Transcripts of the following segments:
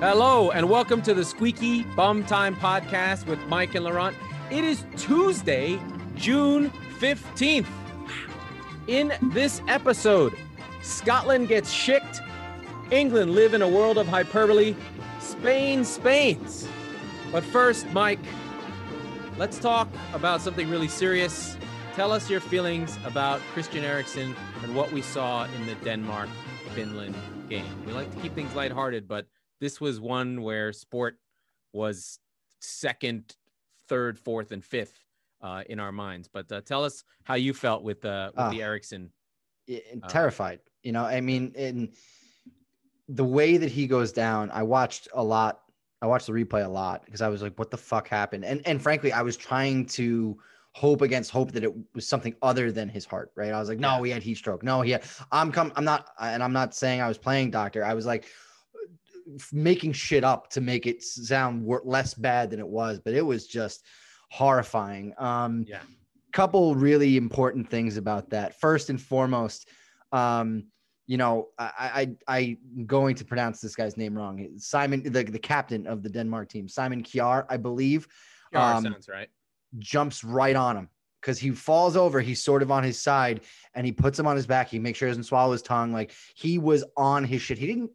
Hello, and welcome to the Squeaky Bum Time podcast with Mike and Laurent. It is Tuesday, June 15th. In this episode, Scotland gets shicked, England live in a world of hyperbole, Spain Spains. But first, Mike, let's talk about something really serious. Tell us your feelings about Christian Eriksen and what we saw in the Denmark Finland game. We like to keep things lighthearted, but this was one where sport was second, third, fourth, and fifth uh, in our minds. But uh, tell us how you felt with, uh, with the Ah. Eriksen. Uh, terrified. You know, I mean, in the way that he goes down, I watched a lot. I watched the replay a lot because I was like, "What the fuck happened?" And and frankly, I was trying to hope against hope that it was something other than his heart. Right? I was like, "No, he had heat stroke. No, he had." I'm come. I'm not. And I'm not saying I was playing doctor. I was like making shit up to make it sound wor- less bad than it was, but it was just horrifying. Um, Yeah. couple really important things about that. First and foremost, um, you know, I, I I'm going to pronounce this guy's name wrong. Simon, the, the captain of the Denmark team, Simon Kjær, I believe, Jar um, sounds right. jumps right on him because he falls over. He's sort of on his side and he puts him on his back. He makes sure he doesn't swallow his tongue. Like he was on his shit. He didn't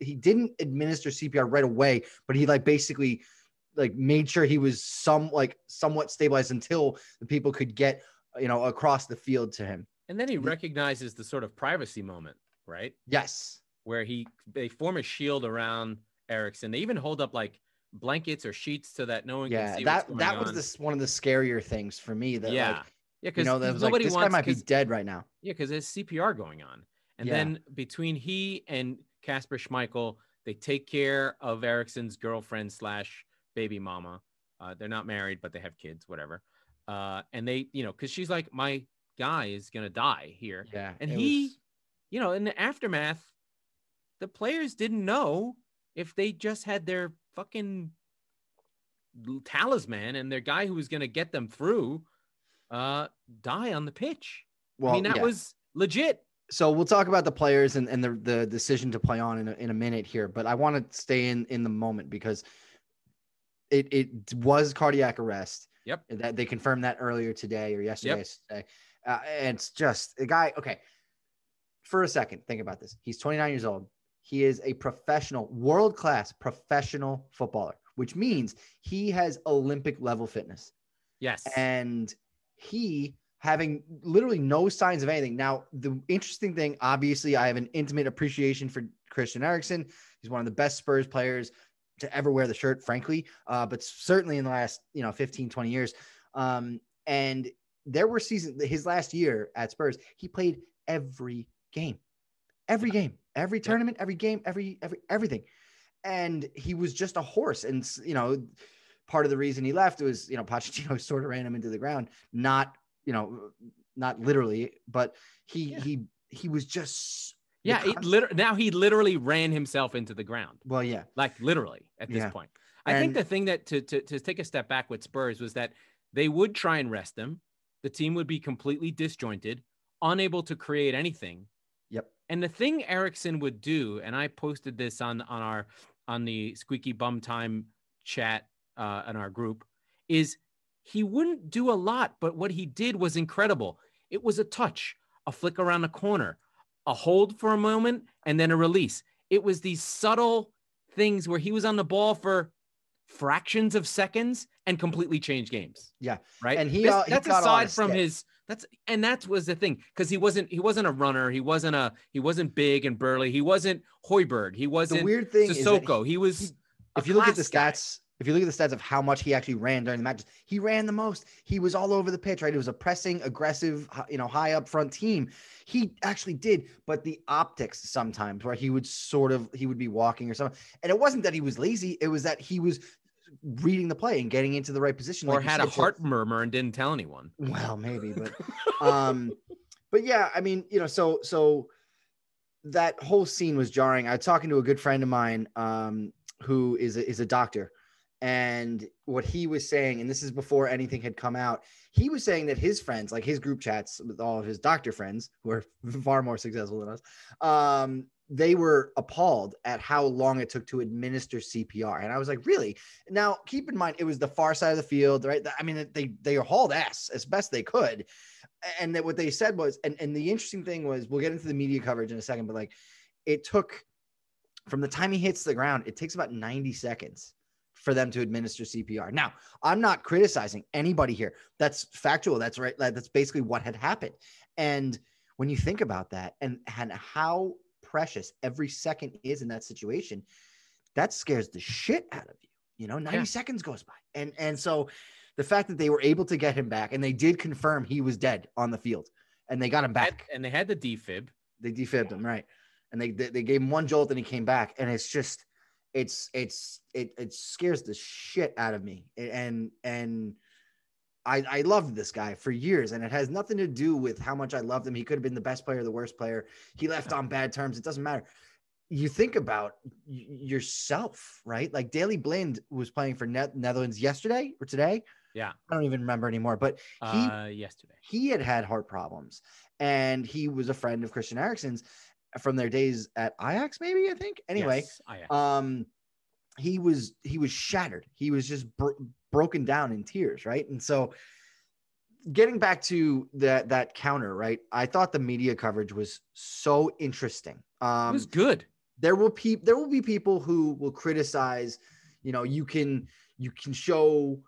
he didn't administer CPR right away, but he like basically like made sure he was some like somewhat stabilized until the people could get you know across the field to him. And then he recognizes the sort of privacy moment, right? Yes. Where he they form a shield around Eriksen. They even hold up like blankets or sheets so that no one can Yeah, see that that was on. this one of the scarier things for me. That yeah. like, yeah, you because know, that was like nobody this guy wants might be dead right now. Yeah, because there's CPR going on. And Yeah. then between he and Kasper Schmeichel, they take care of Eriksen's girlfriend slash baby mama. Uh, they're not married, but they have kids, whatever. Uh, and they, you know, because she's like, my guy is gonna die here. Yeah, And he, was- you know, in the aftermath, the players didn't know if they just had their fucking talisman and their guy who was gonna get them through uh die on the pitch. well, I mean, that yeah. was legit. So we'll talk about the players and, and the, the decision to play on in a, in a minute here, but I want to stay in in the moment because it it was cardiac arrest. Yep. That they confirmed that earlier today or yesterday. Should. Uh, and it's just a guy. Okay. For a second, think about this. He's 29 years old. He is a professional, world class professional footballer, which means he has Olympic level fitness Yes. and he having literally no signs of anything. Now, the interesting thing, obviously, I have an intimate appreciation for Christian Eriksen. He's one of the best Spurs players to ever wear the shirt, frankly, uh, but certainly in the last, you know, 15, 20 years. Um, and there were seasons, his last year at Spurs, he played every game, every game, every tournament, every game, every, every, everything. And he was just a horse. And, you know, part of the reason he left was, you know, Pochettino sort of ran him into the ground, not, you know, not literally, but he, Yeah. he, he was just, yeah, it liter- now he literally ran himself into the ground. well, yeah, Like literally at this Yeah. point. I think the thing that to, to to take a step back with Spurs was that they would try and rest him. The team would be completely disjointed, unable to create anything. Yep. And the thing Eriksen would do, and I posted this on on our on the Squeaky Bum Time chat uh, in our group, is he wouldn't do a lot, but what he did was incredible. It was a touch, a flick around the corner, a hold for a moment, and then a release. It was these subtle things where he was on the ball for fractions of seconds and completely changed games. Yeah. Right. And he, This- uh, he that's got a lot aside from stick. his that's and that was the thing because he wasn't he wasn't a runner. He wasn't a he wasn't big and burly. He wasn't Højbjerg. He wasn't the weird thing is he- Sissoko. He, was. if you look at the stats, guy. If you look at the stats of how much he actually ran during the matches, he ran the most. He was all over the pitch, right? It was a pressing, aggressive, you know, high up front team. He actually did, but the optics sometimes where he would sort of he would be walking or something, and it wasn't that he was lazy; it was that he was reading the play and getting into the right position, or like had a so- heart murmur and didn't tell anyone. well, maybe, but um, but yeah, I mean, you know, so so that whole scene was jarring. I was talking to a good friend of mine, um, who is a, is a doctor, and what he was saying, and this is before anything had come out, he was saying that his friends, like his group chats with all of his doctor friends, who are far more successful than us, um, they were appalled at how long it took to administer CPR. And I was like, really? Now, keep in mind, it was the far side of the field, right? I mean, they they hauled ass as best they could. And that what they said was, and, and the interesting thing was, we'll get into the media coverage in a second, but like it took from the time he hits the ground, it takes about 90 seconds for them to administer CPR. Now, I'm not criticizing anybody here. That's factual. That's right. That's basically what had happened. And when you think about that and, and how precious every second is in that situation, that scares the shit out of you. You know, 90 yeah. seconds goes by. And and so the fact that they were able to get him back and they did confirm he was dead on the field and they got him back. And they had the defib. They defibbed him, right. And they, they, they gave him one jolt and he came back. And it's just it's it's it it scares the shit out of me. And and I, I loved this guy for years, and it has nothing to do with how much I loved him. He could have been the best player, the worst player. He left on bad terms. It doesn't matter. You think about yourself, right? Like Daley Blind was playing for ne- Netherlands yesterday or today. Yeah, I don't even remember anymore. But he uh, yesterday he had had heart problems, and he was a friend of Christian Eriksen's from their days at Ajax, maybe I think. Anyway, yes, um, he was he was shattered. He was just bro- broken down in tears, right? And so getting back to that that counter, right? I thought the media coverage was so interesting. Um, it was good. There will pe- there will be people who will criticize. You know, you can you can show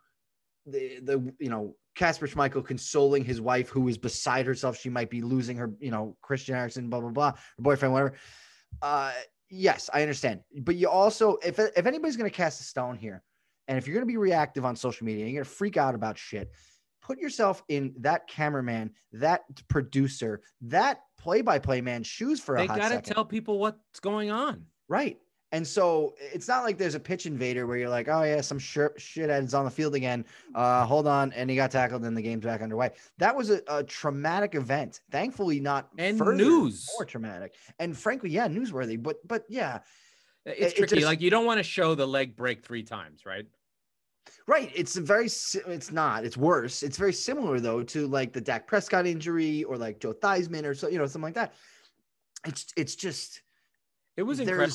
the the you know Kasper Schmeichel consoling his wife who is beside herself. She might be losing her, you know, Christian Eriksen, blah blah blah, her boyfriend, whatever. Uh, yes, I understand, but you also, if if anybody's going to cast a stone here, and if you're going to be reactive on social media, you're to freak out about shit. Put yourself in that cameraman, that producer, that play-by-play man shoes for a they hot gotta tell people what's going on. Right. And so it's not like there's a pitch invader where you're like, oh yeah, some shit shithead's on the field again. Uh, hold on, and he got tackled, and the game's back underway. That was a, a traumatic event. Thankfully, not and news more traumatic, and frankly, yeah, newsworthy. But but yeah, it's it, tricky. It just, like you don't want to show the leg break three times, right? Right. It's a very. It's not. It's worse. It's very similar though to like the Dak Prescott injury or like Joe Theismann or so you know something like that. It's it's just. It was incredible.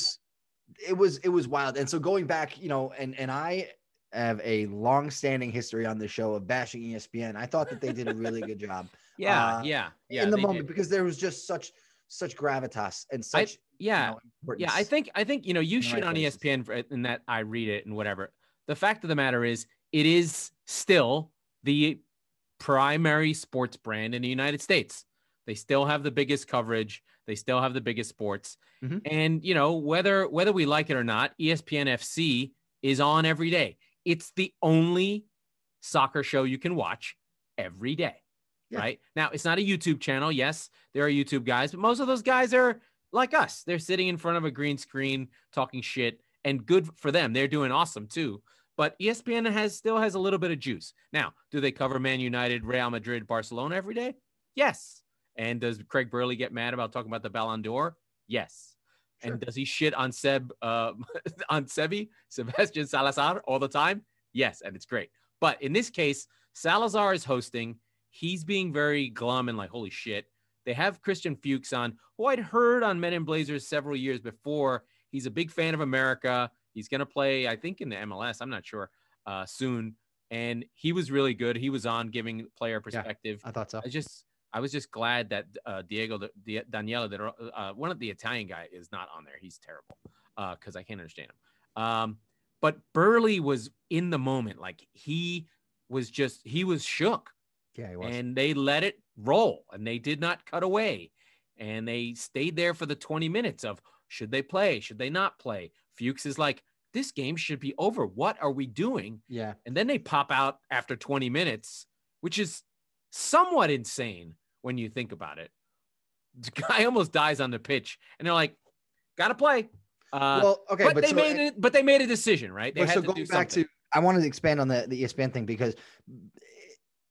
It was it was wild. And so going back, you know, and and I have a long-standing history on the show of bashing ESPN. I thought that they did a really good job. yeah, uh, yeah, yeah. In the moment, did. because there was just such such gravitas and such. I, yeah, you know, yeah. I think I think you know you shit on places. ESPN for, in that I read it and whatever the fact of the matter is, it is still the primary sports brand in the United States. They still have the biggest coverage. They still have the biggest sports. Mm-hmm. And you know, whether whether we like it or not, ESPN FC is on every day. It's the only soccer show you can watch every day. Yeah. Right? Now, it's not a YouTube channel. Yes, there are YouTube guys, but most of those guys are like us. They're sitting in front of a green screen talking shit and good for them. They're doing awesome too. But ESPN has still has a little bit of juice. Now, do they cover Man United, Real Madrid, Barcelona every day? Yes. And does Craig Burley get mad about talking about the Ballon d'Or? Yes. Sure. And does he shit on Seb uh, on Sebi, Sebastian Salazar all the time? Yes, and it's great. But in this case, Salazar is hosting. He's being very glum and like, holy shit. They have Christian Fuchs on, who I'd heard on Men in Blazers several years before. He's a big fan of America. He's going to play, I think, in the MLS. I'm not sure uh, soon. And he was really good. He was on giving player perspective. Yeah, I thought so. I just, I was just glad that uh, Diego, the, Daniele, that uh, one of the Italian guy is not on there. He's terrible because uh, I can't understand him. Um, but Burley was in the moment, like he was just he was shook. Yeah, he was. And they let it roll, and they did not cut away, and they stayed there for the 20 minutes of should they play? Should they not play? Fuchs is like, this game should be over. What are we doing? Yeah. And then they pop out after 20 minutes, which is somewhat insane when you think about it. The guy almost dies on the pitch, and they're like, gotta play. Uh, well, okay, but, but they so, made it, but they made a decision, right? They so going back something. to, I wanted to expand on the the ESPN thing because,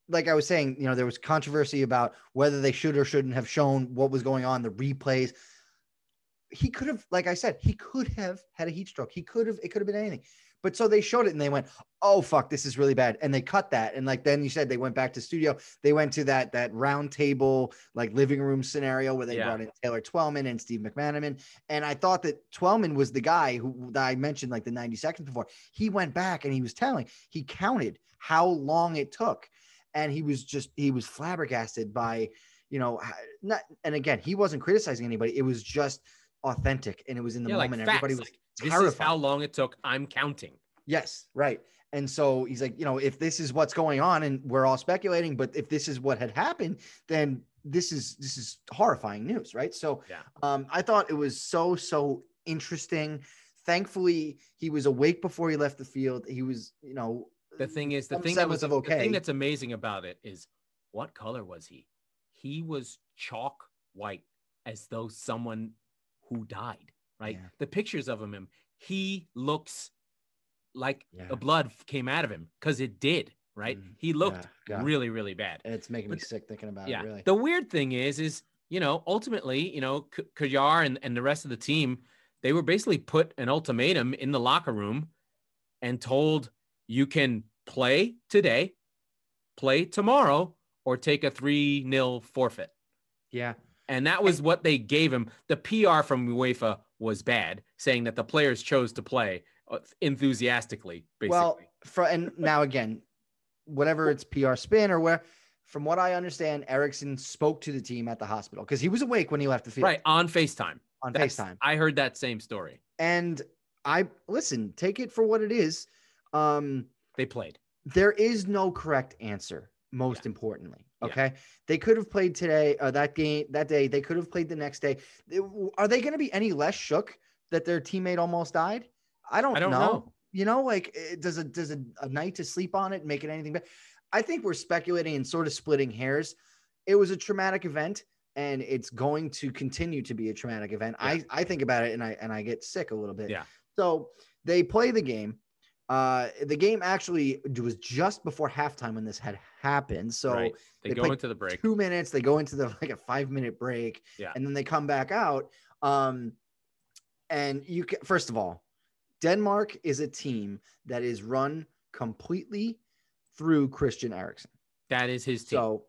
like I was saying, you know, there was controversy about whether they should or shouldn't have shown what was going on, the replays he could have, like I said, he could have had a heat stroke. He could have, it could have been anything. But so they showed it and they went, "Oh fuck, this is really bad," and they cut that. And like then you said, they went back to studio. They went to that that round table like living room scenario where they Yeah. brought in Taylor Twellman and Steve McManaman. And I thought that Twellman was the guy who that I mentioned like the 90 seconds before. He went back and he was telling, he counted how long it took, and he was just he was flabbergasted by, you know, not. And again, he wasn't criticizing anybody. It was just authentic and it was in the yeah, like moment. facts. Everybody was like, this is how long it took. I'm counting. Yes, right. And so he's like, you know, if this is what's going on and we're all speculating, but if this is what had happened, then this is this is horrifying news, right? So Yeah. um I thought it was so so interesting. Thankfully, he was awake before he left the field. He was, you know, The thing is, the thing that was of the thing that's amazing about it is what color was he? He was chalk white, as though someone who died. Right. Yeah. The pictures of him, he looks like Yeah. the blood came out of him because it did. Right. Mm, He looked yeah, really, really bad. And it's making me sick thinking about yeah. it, really. The weird thing is, is you know, ultimately, you know, K- Kajar and, and the rest of the team, they were basically put an ultimatum in the locker room and told you can play today, play tomorrow, or take a three nil forfeit. yeah. And that was what they gave him. The PR from UEFA was bad, saying that the players chose to play uh, enthusiastically, basically. Well, for and now again, whatever it's PR spin or where from what I understand, Eriksen spoke to the team at the hospital because he was awake when he left the field right on FaceTime. on That's- FaceTime. I heard that same story. And I listen, take it for what it is. Um, They played. there is no correct answer, most importantly. Yeah. Okay. They could have played today, uh, that game, that day. They could have played the next day. Are they going to be any less shook that their teammate almost died? I don't, I don't know. know. You know, like does a does a, a night to sleep on it make it anything better? I think we're speculating and sort of splitting hairs. It was a traumatic event, and it's going to continue to be a traumatic event. Yeah. I I think about it and I and I get sick a little bit. Yeah. So they play the game. Uh, the game actually was just before halftime when this had happened. So right. They, they go into the break. two minutes, they go into the like a five minute break, Yeah. and then they come back out. Um, and you can first of all, Denmark is a team that is run completely through Christian Eriksen. That is his team. So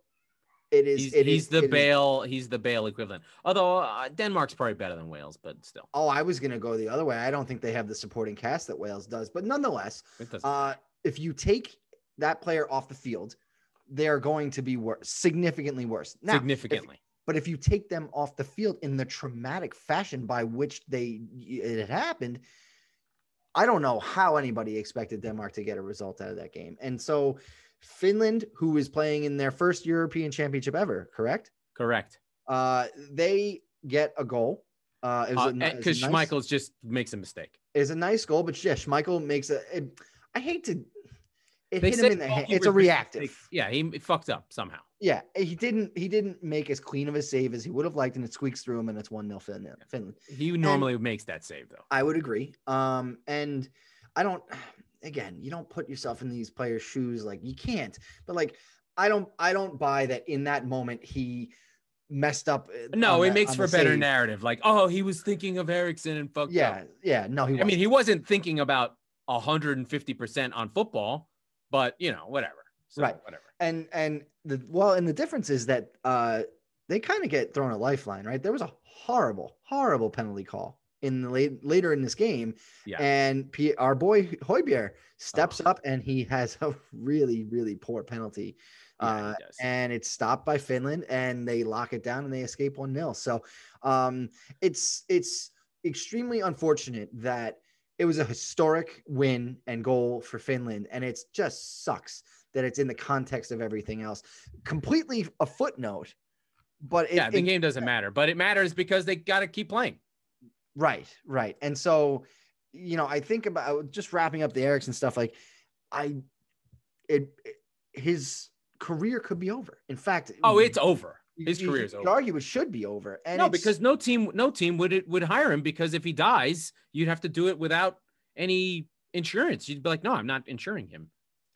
it is. he's it he's is- the it is- Bale. He's the Bale equivalent. Although uh, Denmark's probably better than Wales, but still, Oh, I was gonna go the other way. I don't think they have the supporting cast that Wales does, but nonetheless, uh, if you take that player off the field, they're going to be worse, significantly worse. Now, if- significantly. but if you take them off the field in the traumatic fashion by which they it had happened, I don't know how anybody expected Denmark to get a result out of that game. And so Finland, who is playing in their first European championship ever, correct? Correct. Uh, they get a goal. Uh, it was a, ni- it was a Because nice- Schmeichel's just makes a mistake. It's a nice goal, but yeah, Schmeichel makes a. It, I hate to. It They hit him in the hand. It's a reactive. mistakes. Yeah, he fucked up somehow. Yeah, he didn't. He didn't make as clean of a save as he would have liked, and it squeaks through him, and it's one 0 Finland. Finland. He normally makes that save though. I would agree. Um, and I don't. Again, you don't put yourself in these players' shoes. Like you can't. But like, I don't. I don't buy that in that moment he messed up. uh, No, it the- makes for better save. narrative. Like, oh, he was thinking of Eriksen and fucked Yeah, up. yeah. No, he. I mean, wasn't. he wasn't thinking about 150% on football, but you know, whatever. So, Right. Whatever. and and the well, and the difference is that uh they kind of get thrown a lifeline, right? There was a horrible, horrible penalty call in the late later in this game, Yeah. and P, our boy Højbjerg steps Oh. up and he has a really, really poor penalty. Yeah, uh, and it's stopped by Finland and they lock it down and they escape one nil. So um it's it's extremely unfortunate that it was a historic win and goal for Finland and it just sucks that it's in the context of everything else. Completely a footnote, but it, yeah, the it- game doesn't matter, but it matters because they got to keep playing. Right, right. And so, you know, I think about just wrapping up the Eriksen stuff. Like, I, it, it- his career could be over. In fact, Oh, it's over. you- His you career's could over. argue it should be over. And no, because no team, no team would it would hire him because if he dies, you'd have to do it without any insurance. You'd be like, no, I'm not insuring him.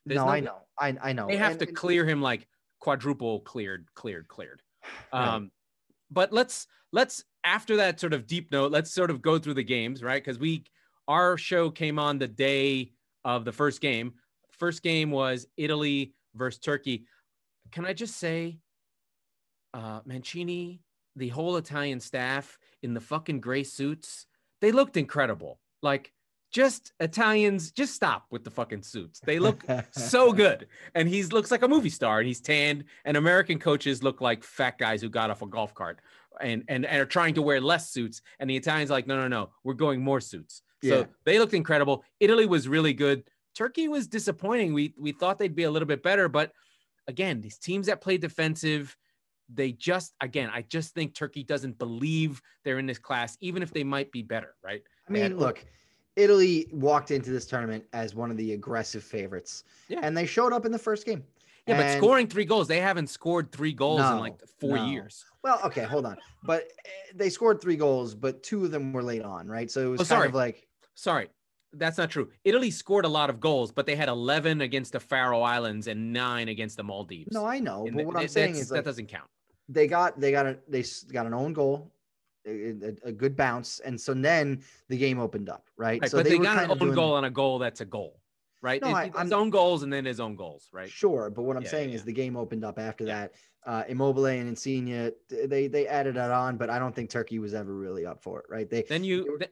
There's no, no- I know, I, I know. They have And- to and- clear him like quadruple cleared, cleared, cleared. Right. Um, but let's let's after that sort of deep note, let's sort of go through the games, right? Because we our show came on the day of the first game. First game was Italy versus Turkey. Can I just say, uh, Mancini, the whole Italian staff in the fucking gray suits, they looked incredible. Like just Italians, just stop with the fucking suits. They look so good. And he looks like a movie star and he's tanned. And American coaches look like fat guys who got off a golf cart and, and, and are trying to wear less suits. And the Italians like, no, no, no, we're going more suits. So Yeah. they looked incredible. Italy was really good. Turkey was disappointing. We we thought they'd be a little bit better, but again, these teams that play defensive, they just again, I just think Turkey doesn't believe they're in this class, even if they might be better, right? I mean, had- look, Italy walked into this tournament as one of the aggressive favorites, Yeah. and they showed up in the first game. Yeah, but scoring three goals, they haven't scored three goals in like four no. years. Well, okay, hold on, but eh, they scored three goals, but two of them were late on, right? So it was Oh, kind sorry. of like Sorry, that's not true. Italy scored a lot of goals, but they had 11 against the Faroe Islands and nine against the Maldives. no, I know, And but th- what I'm saying is that like doesn't count. they got they got a they got an own goal, a, a- good bounce, and so then the game opened up, right? Right, so but they, were got an own goal on a goal that's a goal, right? No, It- I- it's I'm- his own goals and then his own goals, right? Sure, but what I'm Yeah, saying yeah, is yeah. the game opened up after that. Uh, Immobile and Insigne, they they added it on, but I don't think Turkey was ever really up for it, right? They Then They you, were- th-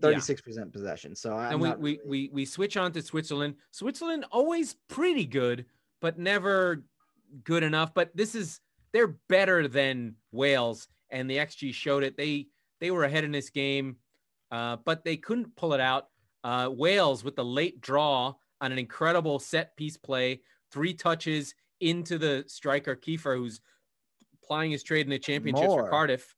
36 percent possession, so I'm and we, not we really- we we switch on to Switzerland. Switzerland always pretty good, but never good enough. But this is they're better than Wales, and the XG showed it. They they were ahead in this game, uh, but they couldn't pull it out. Uh, Wales with the late draw on an incredible set piece play, three touches into the striker Kieffer, who's plying his trade in the championships for Cardiff.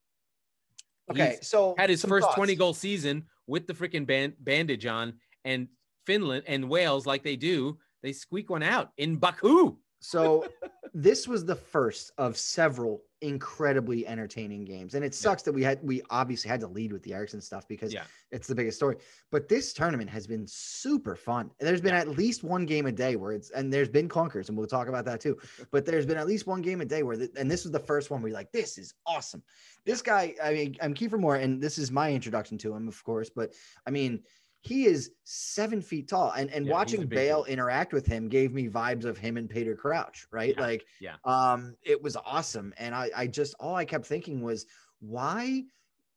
okay. He's- So had his first thoughts. 20 goal season with the freaking band- bandage on and Finland and Wales like they do they squeak one out in Baku So this was the first of several incredibly entertaining games, and it sucks that we had we obviously had to lead with the Eriksen stuff because Yeah. it's the biggest story. But this tournament has been super fun. There's been Yeah. at least one game a day where it's and there's been clunkers, and we'll talk about that too. But there's been at least one game a day where the, and this was the first one where you're like, this is awesome. This guy, I mean, I'm Kieffer Moore, and this is my introduction to him, of course. But I mean, he is seven feet tall, and and Yeah, watching Bale dude. interact with him gave me vibes of him and Peter Crouch, right? Yeah, Like, yeah. um, it was awesome, and I I just all I kept thinking was why.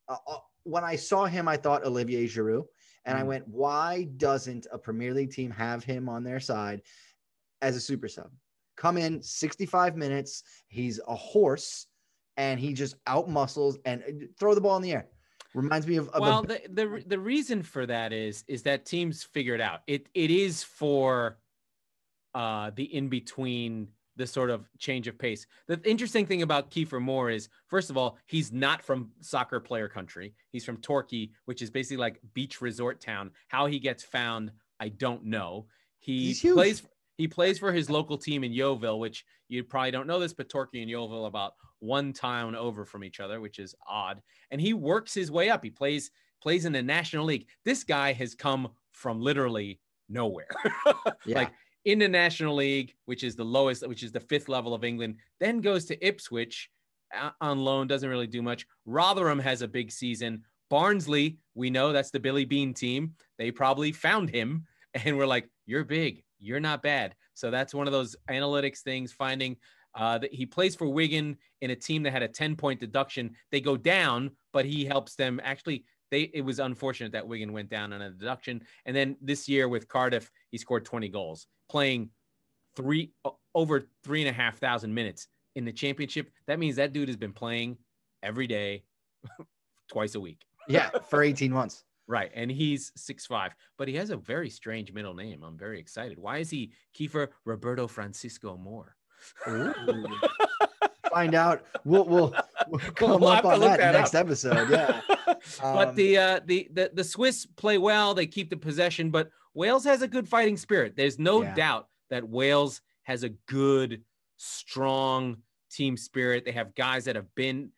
Uh, uh, when I saw him, I thought Olivier Giroud, and I Mm. went, why doesn't a Premier League team have him on their side as a super sub? Come in 65 minutes. He's a horse, and he just out muscles and uh, throw the ball in the air. Reminds me of, of a- well the, the the reason for that is is that teams figure it out. It it is for uh the in between the sort of change of pace. The interesting thing about Kieffer Moore is first of all he's not from soccer player country. He's from Torquay which is basically like beach resort town. How he gets found I don't know. He plays he plays for his local team in Yeovil, which you probably don't know this, but Torquay and Yeovil about one town over from each other, which is odd. And he works his way up. He plays plays in the National League. This guy has come from literally nowhere. Yeah. Like in the National League, which is the lowest, which is the fifth level of England, then goes to Ipswich uh, on loan, doesn't really do much. Rotherham has a big season. Barnsley, we know that's the Billy Beane team. They probably found him and we're like, you're big, you're not bad. So that's one of those analytics things, finding uh, that he plays for Wigan in a team that had a 10 point deduction. They go down, but he helps them. Actually, they it was unfortunate that Wigan went down on a deduction. And then this year with Cardiff, he scored 20 goals, playing three over three and a half thousand minutes in the championship. That means that dude has been playing every day, twice a week. yeah, for 18 months. Right. And he's six five, but he has a very strange middle name. I'm very excited. Why is he Kieffer Roberto Francisco Moore? Find out. We'll we'll, we'll come We'll up on that, that next up. episode. Yeah. but Um, the, uh, the the the Swiss play well. They keep the possession, but Wales has a good fighting spirit. There's no Yeah. doubt that Wales has a good, strong team spirit. They have guys that have been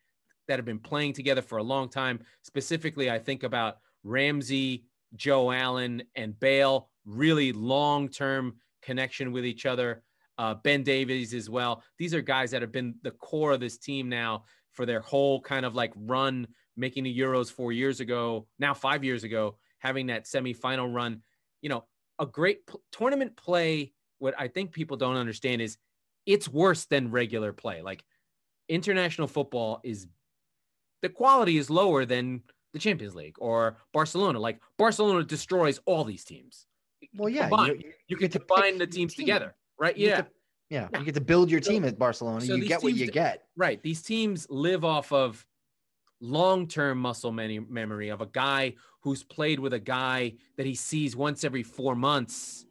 that have been playing together for a long time. Specifically, I think about Ramsey, Joe Allen, and Bale. Really long term connection with each other. Uh, ben Davies as well. These are guys that have been the core of this team now for their whole kind of like run making the Euros four years ago, now five years ago, having that semifinal run. You know, a great p- tournament play. What I think people don't understand is it's worse than regular play. Like international football is the quality is lower than the Champions League or Barcelona. Like Barcelona destroys all these teams. Well, yeah, Combine. you, You get can to combine the teams team. together, right? You Yeah. to- yeah, Yeah. you get to build your So- team at Barcelona. so you get what you get. Right. These teams live off of long-term muscle memory of a guy who's played with a guy that he sees once every four months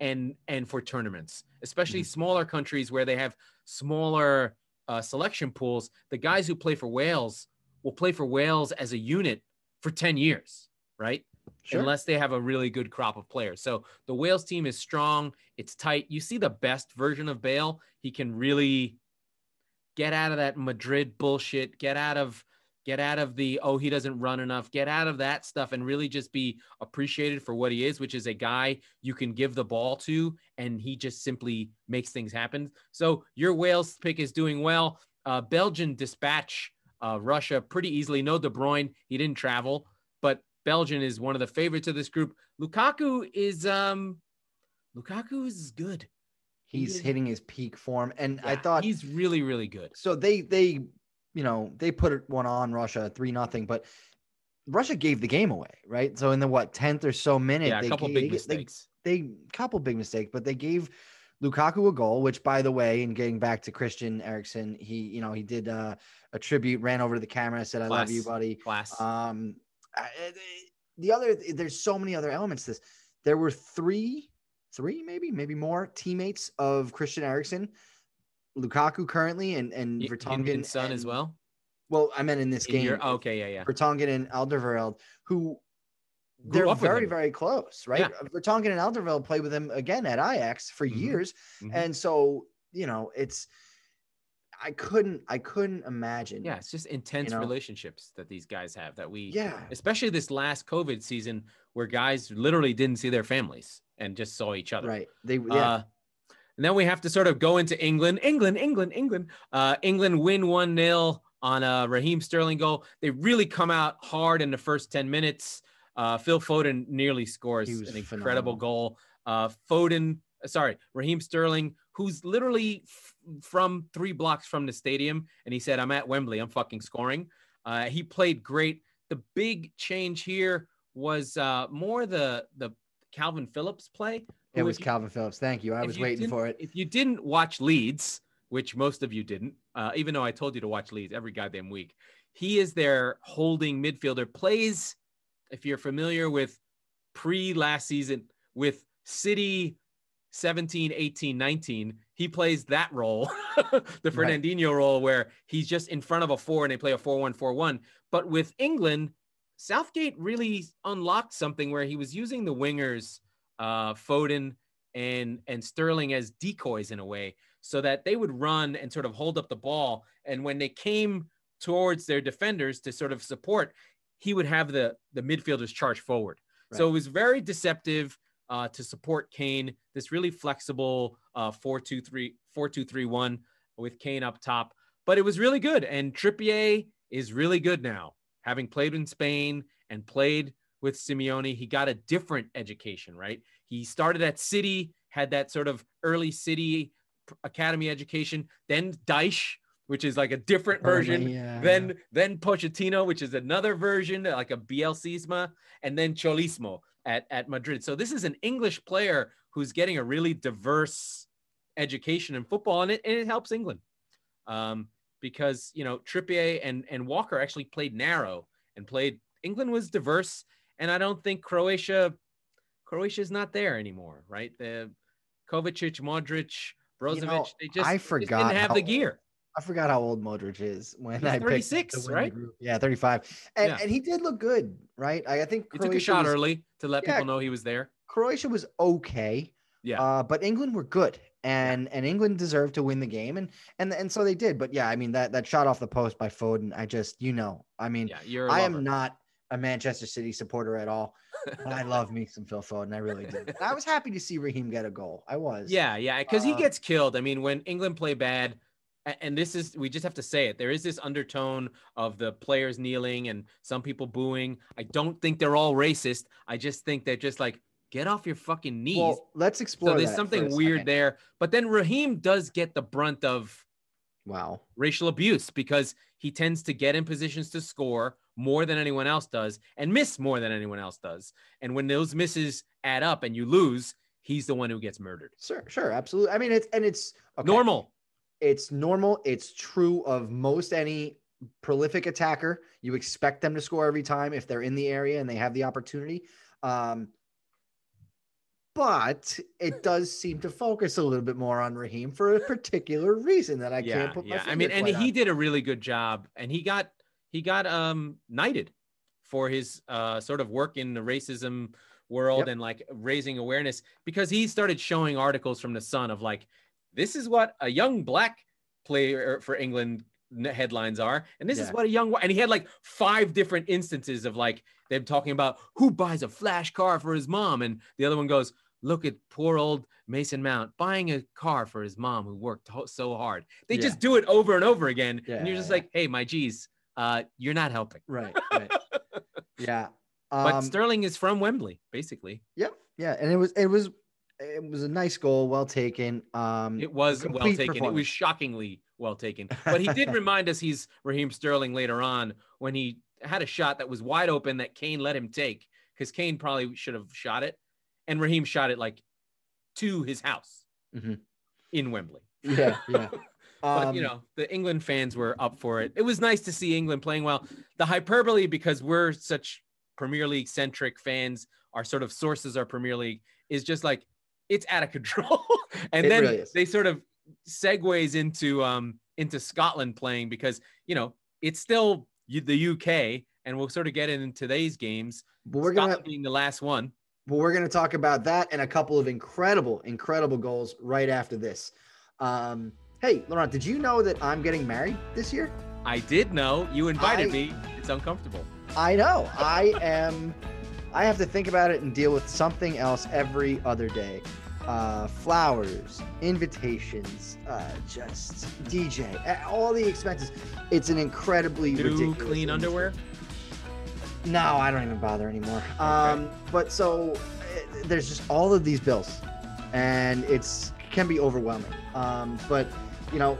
and and for tournaments, especially smaller countries where they have smaller uh, selection pools. The guys who play for Wales will play for Wales as a unit for 10 years, right? Sure. unless they have a really good crop of players. So the Wales team is strong. It's tight. You see the best version of Bale. He can really get out of that Madrid bullshit. Get out of get out of the oh he doesn't run enough. Get out of that stuff and really just be appreciated for what he is, which is a guy you can give the ball to and he just simply makes things happen. So your Wales pick is doing well. Uh, Belgian dispatch uh, Russia pretty easily. No De Bruyne. He didn't travel, Belgian is one of the favorites of this group. Lukaku is um Lukaku is good. He's is- hitting his peak form, and I thought he's really really good. so. They they you know they put one on Russia three nothing, but Russia gave the game away, right? So in the what tenth or so minute, Yeah, a they couple gave, big they- mistakes. they couple big mistakes, but they gave Lukaku a goal, which by the way, and getting back to Christian Eriksen, he, you know, he did uh, a tribute, ran over to the camera, said, I love you, buddy. Class. Um, the other, there's so many other elements to this. There were three, three, maybe, maybe more teammates of Christian Eriksen, Lukaku currently, and, and Vertonghen. Heung-min Son and- as well. Well, I meant in this In game. your- okay, yeah, yeah. Vertonghen and Alderweireld, who they're very, very close, right? Yeah. Vertonghen and Alderweireld played with him again at Ajax for Mhm. years, Mhm. and so you know, it's I couldn't, I couldn't imagine. Yeah, it's just intense know? relationships that these guys have that we yeah, especially this last COVID season where guys literally didn't see their families and just saw each other. right. They, yeah, Uh, and then we have to sort of go into England, England, England, England. Uh, England win 1 0 on a Raheem Sterling goal. They really come out hard in the first 10 minutes. Uh, Phil Foden nearly scores an incredible phenomenal. goal. Uh, Foden, sorry, Raheem Sterling, who's literally f- from three blocks from the stadium, and he said, I'm at Wembley, I'm fucking scoring. Uh, he played great. The big change here was uh, more the the Kalvin Phillips play. it was you- Kalvin Phillips. Thank you. I was you waiting for it. If you didn't watch Leeds, which most of you didn't, uh, even though I told you to watch Leeds every goddamn week, he is their holding midfielder. Plays, if you're familiar with pre last season with City 17, 18, 19, he plays that role, the Right. Fernandinho role, where he's just in front of a four and they play a 4 1 4 1. But with England, Southgate really unlocked something where he was using the wingers, uh, Foden and and Sterling as decoys in a way, so that they would run and sort of hold up the ball. And when they came towards their defenders to sort of support, he would have the the midfielders charge forward. So it was very deceptive uh, to support Kane. This really flexible uh, 4-2-3 4-2-3-1 with Kane up top, but it was really good. And Trippier is really good now, having played in Spain and played with Simeone. He got a different education, right? He started at City, had that sort of early City academy education, then Dyche, which is like a different version Yeah. then then Pochettino, which is another version like a Bielsismo, and then Cholismo at, at Madrid. So this is an English player who's getting a really diverse education in football, and it, and it helps England um, because you know Trippier and and Walker actually played narrow and played. England was diverse, and I don't think Croatia Croatia's not there anymore, right? The Kovacic, Modric, Brozovic, know, they just, I forgot didn't have how the gear. I forgot how old Modric is when He's I picked 36, to win the right? group. Yeah, 35. And, Yeah. and he did look good, right? I, I think He took a shot was, early to let Yeah. people know he was there. Croatia was okay. Yeah. Uh, but England were good. And and England deserved to win the game. And and and so they did. But yeah, I mean that that shot off the post by Foden, I just, you know, I mean, Yeah, you're. I am not a Manchester City supporter at all. But I love me some Phil Foden. I really do. I was happy to see Raheem get a goal. I was. Yeah, yeah, because he Uh, gets killed. I mean, when England play bad, and this is we just have to say it. There is this undertone of the players kneeling and some people booing. I don't think they're all racist. I just think they're just like get off your fucking knees. Well, let's explore. so there's something weird second. there. But then Raheem does get the brunt of Wow. racial abuse because he tends to get in positions to score more than anyone else does and miss more than anyone else does. And when those misses add up and you lose, he's the one who gets murdered. Sure, sure, absolutely. I mean, it's and it's okay. Normal. It's normal. It's true of most any prolific attacker. You expect them to score every time if they're in the area and they have the opportunity. Um, but it does seem to focus a little bit more on Raheem for a particular reason that I yeah, can't put my yeah. I mean, and he on. did a really good job, and he got he got um knighted for his uh sort of work in the racism world Yep. and like raising awareness because he started showing articles from the Sun of like this is what a young black player for England headlines are, and this is what a young and he had like five different instances of like them talking about who buys a flash car for his mom, and the other one goes. Look at poor old Mason Mount buying a car for his mom who worked so hard. They Yeah. just do it over and over again. Yeah, and you're just yeah. like, hey, my G's, uh, you're not helping. right, right. yeah. But Um, Sterling is from Wembley, basically. yeah, yeah, and it was it was it was a nice goal, well taken. Um, It was well taken. It was shockingly well taken. But he did remind us he's Raheem Sterling later on when he had a shot that was wide open that Kane let him take because Kane probably should have shot it. And Raheem shot it like to his house Mhm. in Wembley. yeah, yeah. but you Um, know the england fans were up for it it was nice to see england playing well the hyperbole because we're such premier league centric fans our sort of sources are premier league is just like it's out of control and It then really they sort of segues into um into scotland playing because you know it's still the uk and we'll sort of get into today's games but we're scotland gonna being the last one But we're going to talk about that and a couple of incredible, incredible goals right after this. Um, hey, Laurent, did you know that I'm getting married this year? i did know you invited I- me it's uncomfortable I know. I am. I have to think about it and deal with something else every other day. Uh, flowers, invitations, uh, just DJ, all the expenses. It's an incredibly do ridiculous. clean industry. underwear No, I don't even bother anymore. Um, but so uh, there's just all of these bills, and it's can be overwhelming. Um, but you know,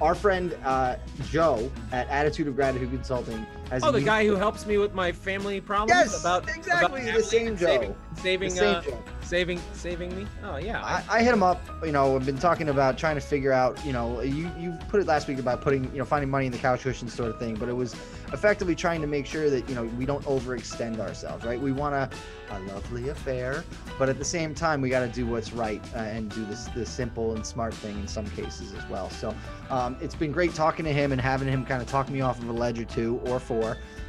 our friend uh, Joe at Attitude of Gratitude Consulting has Oh, the guy who helps me with my family problems. Yes, about exactly, the same Joe. saving, saving, same uh, Joe. saving, saving me. Oh yeah, I- I, I hit him up. You know, I've been talking about trying to figure out. You know, you you put it last week about putting you know finding money in the couch cushion sort of thing, but it was effectively trying to make sure that you know we don't overextend ourselves, right? We want a, a lovely affair, but at the same time we got to do what's right uh, and do this the simple and smart thing in some cases as well. So um, it's been great talking to him and having him kind of talk me off of a ledge or two or four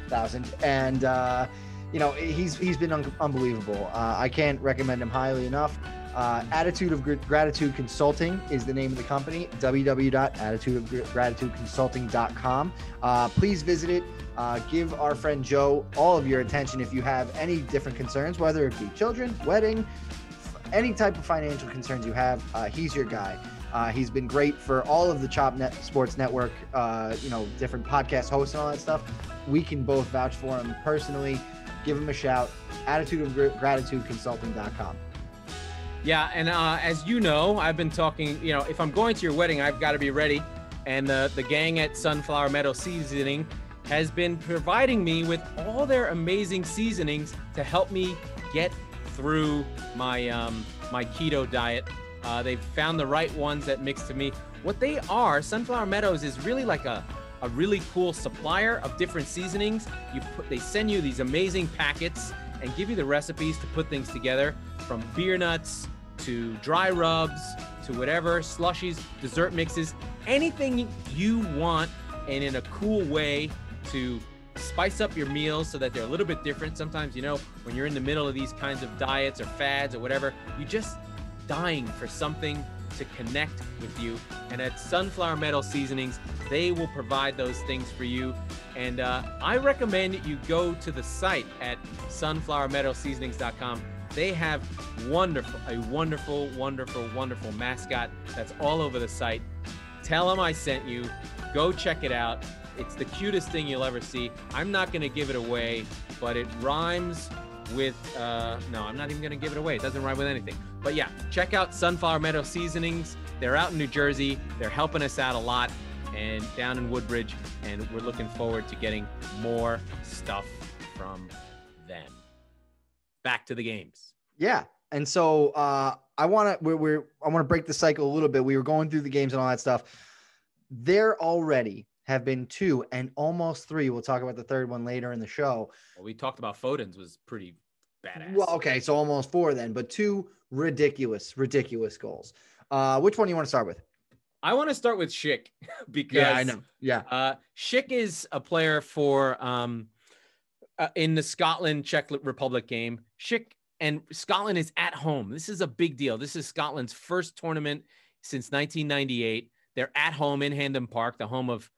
thousand and. uh you know he's he's been un- unbelievable. Uh, I can't recommend him highly enough. Uh, Attitude of Gr- Gratitude Consulting is the name of the company. www.attitudeofgratitudeconsulting.com. Uh, please visit it. Uh, give our friend Joe all of your attention if you have any different concerns, whether it be children, wedding, any type of financial concerns you have. Uh, he's your guy. Uh, he's been great for all of the Chop Net Sports Network, uh, you know, different podcast hosts and all that stuff. We can both vouch for him personally. Give him a shout. Attitude of Gratitude Consulting.com. yeah. And uh, as you know, I've been talking. You know, if I'm going to your wedding, I've got to be ready. And the the gang at Sunflower Meadow Seasoning has been providing me with all their amazing seasonings to help me get through my um, my keto diet. Uh, they've found the right ones that mix to me. What they are, Sunflower Meadows is really like a a really cool supplier of different seasonings. You put they send you these amazing packets and give you the recipes to put things together from beer nuts to dry rubs to whatever slushies, dessert mixes, anything you want and in a cool way to spice up your meals so that they're a little bit different. Sometimes, you know, when you're in the middle of these kinds of diets or fads or whatever, you just dying for something to connect with you. And at Sunflower Meadow Seasonings, they will provide those things for you. And uh, I recommend you go to the site at sunflowermeadowseasonings.com. They have wonderful, a wonderful, wonderful, wonderful mascot that's all over the site. Tell them I sent you. Go check it out. It's the cutest thing you'll ever see. I'm not going to give it away, but it rhymes with, uh, no, I'm not even to give it away. It doesn't rhyme with anything. But yeah, check out Sunflower Meadow Seasonings. They're out in New Jersey. They're helping us out a lot and down in Woodbridge. And we're looking forward to getting more stuff from them. Back to the games. Yeah. And so uh, I want to we're, we're I want to break the cycle a little bit. We were going through the games and all that stuff. They're already have been two and almost three. We'll talk about the third one later in the show. Well, we talked about Foden's was pretty badass. Well, okay, so almost four then, but two ridiculous, ridiculous goals. Uh, which one do you want to start with? I want to start with Schick because Yeah, I know. Yeah. Uh, Schick is a player for um, uh, in the Scotland Czech Republic game. Schick and Scotland is at home. This is a big deal. This is Scotland's first tournament since 1998. They're at home in Hampden Park, the home of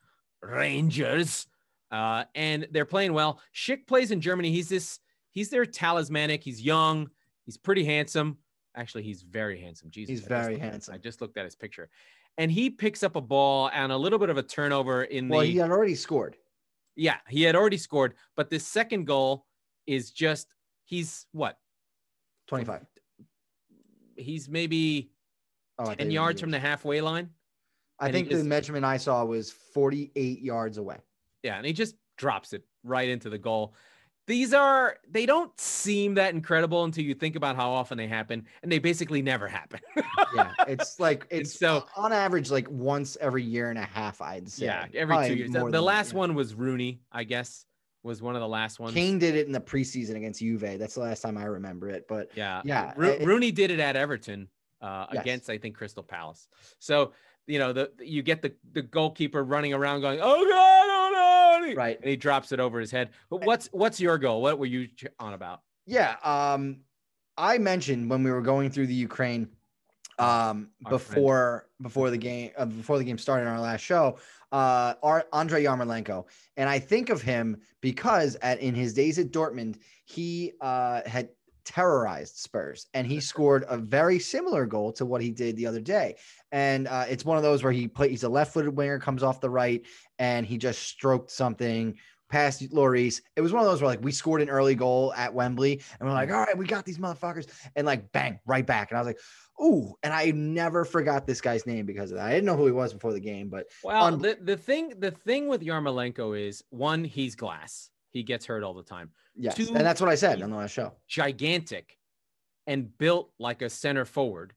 Rangers, uh, and they're playing well. Schick plays in Germany. He's this. He's their talismanic. He's young. He's pretty handsome. Actually, he's very handsome. Jesus, He's I very handsome. I just looked at his picture, and he picks up a ball and a little bit of a turnover in Well, the. he had already scored. Yeah, he had already scored, but this second goal is just he's what? 25. He's maybe Oh, 10 yards from the halfway line. I and think the measurement I saw was 48 yards away. Yeah, and he just drops it right into the goal. These are they don't seem that incredible until you think about how often they happen, and they basically never happen. Yeah, it's like And it's so- on average like once every year and a half. I'd say. yeah, every Probably two years. The, than that, last yeah. one was Rooney, I guess, was one of the last ones. Kane did it in the preseason against Juve. That's the last time I remember it. But Yeah. Yeah, Ro- it- Rooney did it at Everton uh, Yes. against, I think, Crystal Palace. So, you know, the you get the, the goalkeeper running around going, oh, God, oh, no. Right, and he drops it over his head. But what's what's your goal? What were you on about? yeah. Um, I mentioned when we were going through the Ukraine, um, Our before before the game uh, before the game started on our last show, uh, our Andre Yarmolenko, and I think of him because at in his days at Dortmund, he uh had terrorized Spurs and he scored a very similar goal to what he did the other day. And uh, it's one of those where he play, he's a left-footed winger, comes off the right, and he just stroked something past Lloris. It was one of those where like we scored an early goal at Wembley, and we're like, all right, we got these motherfuckers, and like bang, right back. And I was like, ooh, and I never forgot this guy's name because of that. I didn't know who he was before the game, but Well, Un- the, the thing the thing with Yarmolenko is one, he's glass. He gets hurt all the time. yes, Two- and that's what I said on the last show. Gigantic and built like a center forward,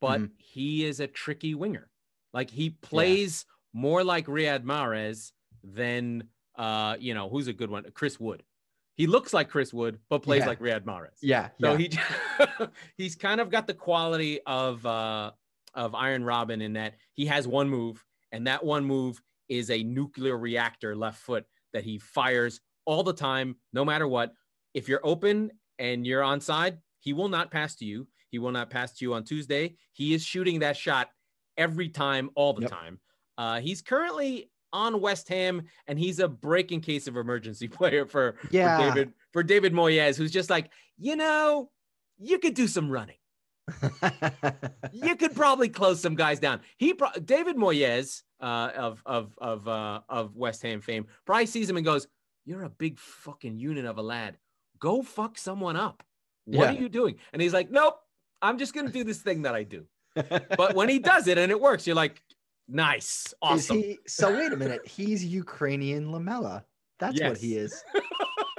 but Mhm. he is a tricky winger. Like he plays more like Riyad Mahrez than uh, you know, who's a good one? Chris Wood. He looks like Chris Wood, but plays Yeah. like Riyad Mahrez. Yeah, So yeah. he he's kind of got the quality of uh of Arjen Robben in that he has one move, and that one move is a nuclear reactor left foot that he fires all the time, no matter what. If you're open and you're onside, he will not pass to you. He will not pass to you on Tuesday. He is shooting that shot every time, all the Yep. time. Uh, he's currently on West Ham, and he's a breaking case of emergency player for, Yeah. for David for David Moyes, who's just like, you know, you could do some running. You could probably close some guys down. He pro- David Moyes uh, of of of uh, of West Ham fame probably sees him and goes, "You're a big fucking unit of a lad. Go fuck someone up. What Yeah. are you doing?" And he's like, "Nope, I'm just gonna do this thing that I do." But when he does it and it works, you're like, "Nice, awesome." he? So wait a minute. He's Ukrainian Lamela. That's what he is.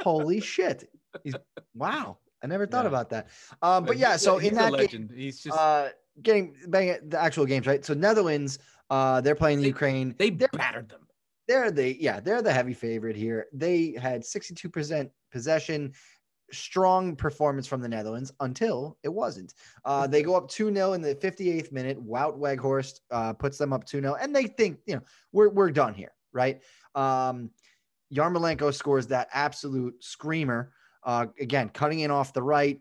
Holy shit! He's wow. I never thought Yeah. about that. Um, but yeah. So he's in a that game, he's just uh, getting bang at the actual games, right? So Netherlands, uh, they're playing the They- Ukraine. they they're, battered them. They're the yeah, they're the heavy favorite here. They had 62% possession, strong performance from the Netherlands until it wasn't. Uh, they go up 2-0 in the 58th minute. Wout Weghorst uh, puts them up 2-0, and they think, you know, we're we're done here, right? Um, Yarmolenko scores that absolute screamer. Uh, again, cutting in off the right,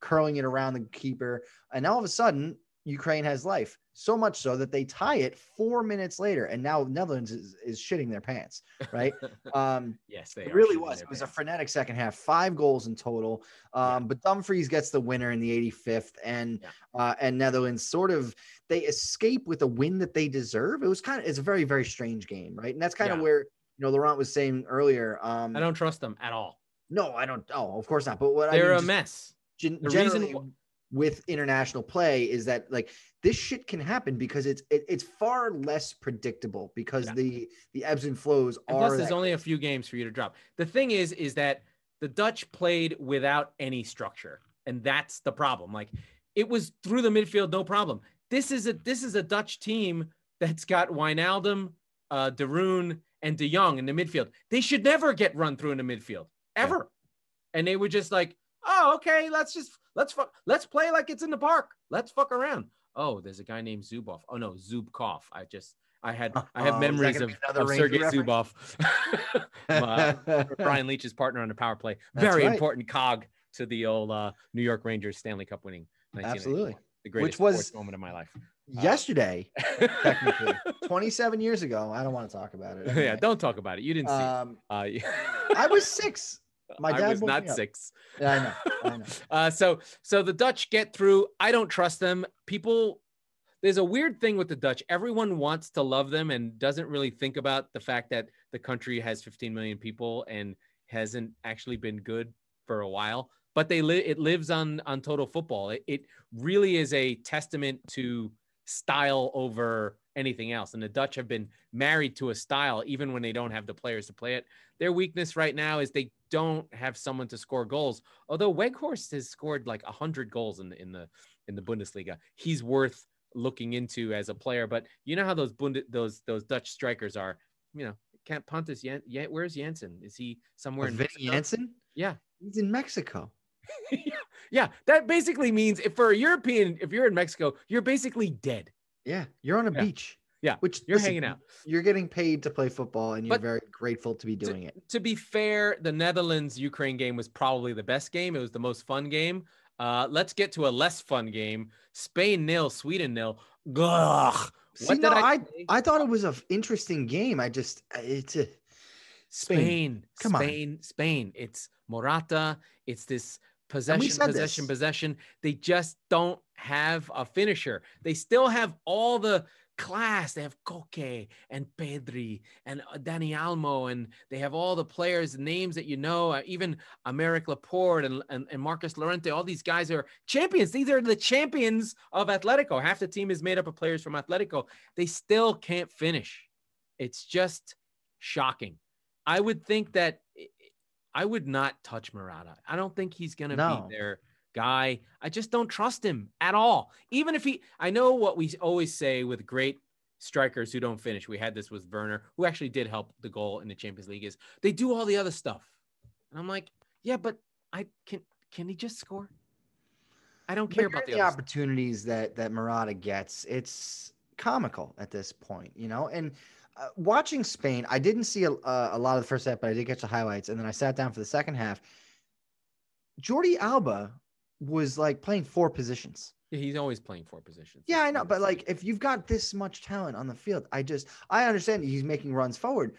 curling it around the keeper, and all of a sudden, Ukraine has life. So much so that they tie it four minutes later, and now Netherlands is, is shitting their pants, right? Um, yes, they it really was. It was a frenetic second half, five goals in total. Um, But Dumfries gets the winner in the 85th, and Yeah. uh, and Netherlands sort of they escape with a win that they deserve. It was kind of it's a very very strange game, right? And that's kind of where you know Laurent was saying earlier. Um, I don't trust them at all. no, I don't. Oh, of course not. But what They're I mean, a just mess. gen- the reason with international play is that like this shit can happen because it's it, it's far less predictable because Yeah. the the ebbs and flows And are plus, there's only a few games for you to drop. The thing is, is that the Dutch played without any structure, and that's the problem. Like it was through the midfield, no problem. This is a this is a Dutch team that's got Wijnaldum, uh, De Roon, and De Jong in the midfield. They should never get run through in the midfield ever. And they were just like, oh, okay, let's just let's fuck, let's play like it's in the park. Let's fuck around. Oh, there's a guy named Zubov. Oh no, Zubkov. I just I had I Oh, have that memories of, of reference? Zubov. Brian Leetch's partner on the power play. Very right. important cog to the old uh, New York Rangers Stanley Cup winning. Absolutely. The greatest was- sports moment of my life. yesterday technically 27 years ago i don't want to talk about it yeah, don't talk about it. You didn't see. um Uh, i was six my I dad was not six. Yeah, i know i know Uh, so so the Dutch get through. I don't trust them. People, there's a weird thing with the Dutch. Everyone wants to love them and doesn't really think about the fact that the country has 15 million people and hasn't actually been good for a while. But they live. It lives on on total football. It, it really is a testament to style over anything else. And the Dutch have been married to a style even when they don't have the players to play it. Their weakness right now is they don't have someone to score goals. Although Weghorst has scored like 100 goals in the in the in the Bundesliga. He's worth looking into as a player, but you know how those Bund- those those Dutch strikers are, you know, can't Pontus Jan- Jan- where's Janssen? Is he somewhere in Vinny Mexico? Janssen? Yeah. he's in mexico yeah, that basically means if for a European, if you're in Mexico, you're basically dead. Yeah you're on a Yeah. beach Yeah, which you're listen, hanging out. you're getting paid to play football and you're But- very grateful to be doing it To be fair, the Netherlands Ukraine game was probably the best game. It was the most fun game. Uh, let's get to a less fun game. Spain nil, Sweden nil. Ugh. See, What no, did I, I. I thought it was an interesting game i just it's a Spain. Spain, Come on. Spain, Spain. It's Morata. It's this possession, possession, this. possession. They just don't have a finisher. They still have all the class. They have Koke and Pedri and uh, Dani Olmo, and they have all the players, names that you know, uh, even Aymeric Laporte and, and, and Marcos Llorente. All these guys are champions. These are the champions of Atletico. Half the team is made up of players from Atletico. They still can't finish. It's just shocking. I would think that I would not touch Morata. I don't think he's going to No. be their guy. I just don't trust him at all. Even if he, I know what we always say with great strikers who don't finish. We had this with Werner, who actually did help the goal in the Champions League. Is they do all the other stuff, and I'm like, yeah, but I can. Can he just score? I don't care about the, the other stuff. opportunities that that Morata gets. It's comical at this point, you know. And uh, watching Spain, I didn't see a, uh, a lot of the first half, but I did catch the highlights, and then I sat down for the second half. Jordi Alba was like playing four positions. Yeah, he's always playing four positions. Yeah, I know, but like if you've got this much talent on the field, I just I understand he's making runs forward,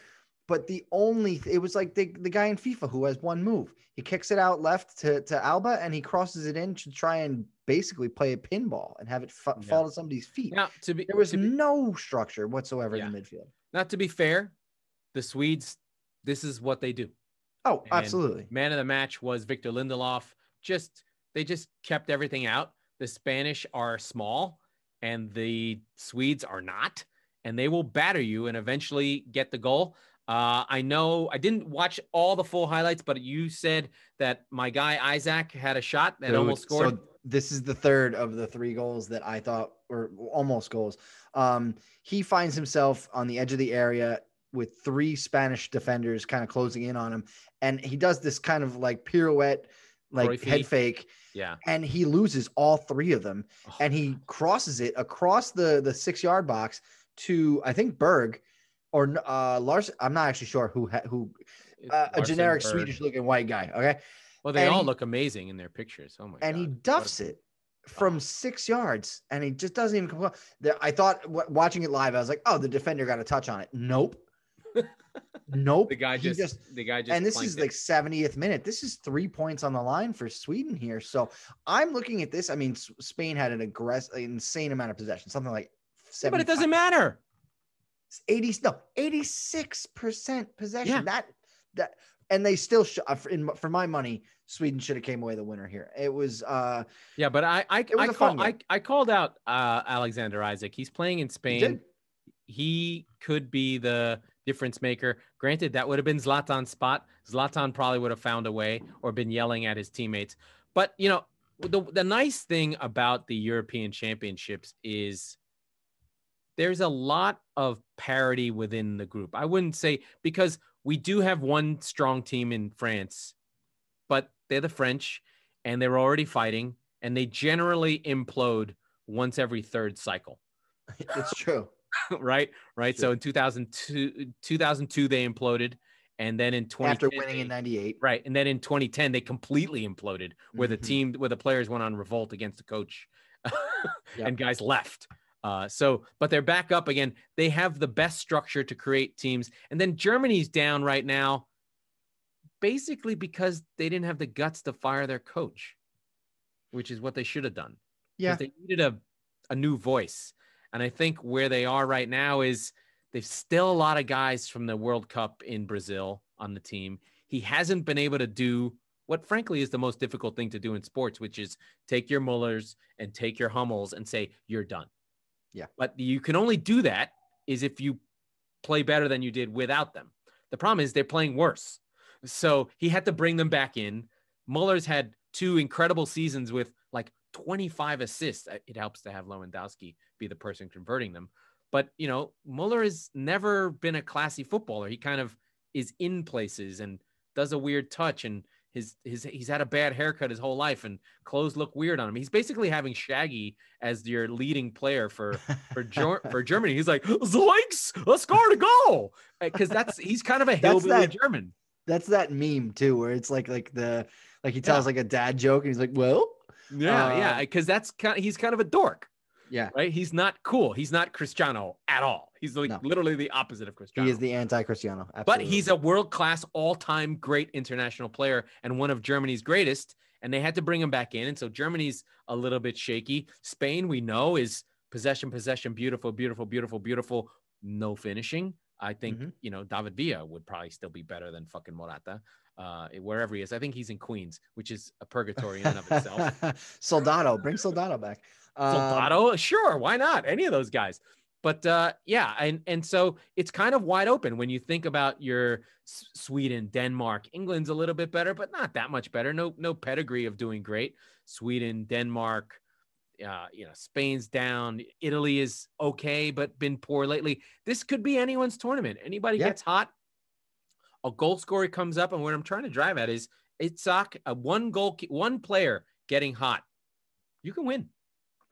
but the only it was like the the guy in FIFA who has one move. He kicks it out left to to Alba and he crosses it in to try and basically play a pinball and have it fa- Yeah. fall to somebody's feet. now to be there was be, no structure whatsoever in the midfield. not to be fair, the Swedes, this is what they do. Oh, And absolutely. Man of the match was Victor Lindelof. Just they just kept everything out. The Spanish are small and the Swedes are not, and they will batter you and eventually get the goal. Uh, I know I didn't watch all the full highlights, but you said that my guy Isak had a shot that So- almost scored. So this is the third of the three goals that I thought were almost goals. Um, he finds himself on the edge of the area with three Spanish defenders kind of closing in on him, and he does this kind of like pirouette, like head fake, yeah. and he loses all three of them, Oh, and he crosses it across the the six yard box to I think Berg or uh Lars. I'm not actually sure who ha- who uh, a generic. Swedish looking white guy. Okay, Well, they and all he- look amazing in their pictures. Oh my god. and god. he duffs it from six yards, and he just doesn't even. There, I thought watching it live, I was like, "Oh, the defender got a touch on it." Nope, nope. The guy He just, the guy just and this is it. like 70th minute. This is three points on the line for Sweden here. So I'm looking at this. I mean, Spain had an aggressive, insane amount of possession, something like Yeah, but it doesn't matter. 80 no 86% possession Yeah. that that and they still sh- uh, for, in, for my money sweden should have came away the winner here it was uh Yeah, but I I I, call, I. I called out uh, Alexander Isak. He's playing in Spain. did. He could be the difference maker. Granted, that would have been Zlatan's spot. Zlatan probably would have found a way or been yelling at his teammates. But you know, the the nice thing about the European Championships is there's a lot of parity within the group. I wouldn't say because we do have one strong team in France, but they're the French and they're already fighting and they generally implode once every third cycle it's true right right Sure. so in 2002 2002 they imploded and then in 20 after winning in 98 right and then in 2010 they completely imploded where the Mhm. team where the players went on revolt against the coach Yep. and guys left uh, so but they're back up again they have the best structure to create teams and then germany's down right now basically because they didn't have the guts to fire their coach which is what they should have done. yeah they needed a, a new voice. And I think where they are right now is they've still a lot of guys from the World Cup in Brazil on the team. He hasn't been able to do what, frankly, is the most difficult thing to do in sports, which is take your Mullers and take your Hummels and say, you're done. Yeah. But you can only do that is if you play better than you did without them. The problem is they're playing worse. So he had to bring them back in. Muller's had two incredible seasons with like 25 assists. Uh, It helps to have Lewandowski be the person converting them. But, you know, Muller has never been a classy footballer. He kind of is in places and does a weird touch and his his he's had a bad haircut his whole life and clothes look weird on him. He's basically having Shaggy as your leading player for for Ger- for Germany. He's like, Zoinks, let's score to goal. Because that's he's kind of a hillbilly that- German. that's that meme too where it's like like the like he tells like a dad joke and he's like well Yeah, Uh, yeah. Because that's kind he's kind of a dork. Yeah right? He's not cool. He's not Cristiano at all. He's like No. literally the opposite of Cristiano. he is the anti-cristiano but he's a world class, all time great international player and one of Germany's greatest. And they had to bring him back in. And so Germany's a little bit shaky. Spain, we know, is possession, possession, beautiful, beautiful, beautiful, beautiful, no finishing. I think, Mhm. you know, David Villa would probably still be better than fucking Morata, uh, wherever he is. I think he's in Queens, which is a purgatory in and of itself. soldado bring soldado back Um, sure, why not? Any of those guys. But uh, yeah, and and so it's kind of wide open when you think about your S- Sweden, Denmark, England's a little bit better, but not that much better. No no pedigree of doing great. Sweden, Denmark, uh, you know, Spain's down. Italy is okay, but been poor lately. This could be anyone's tournament. Anybody Yeah. gets hot, a goal scorer comes up, and what I'm trying to drive at is Isak, a one goal, one player getting hot. You can win.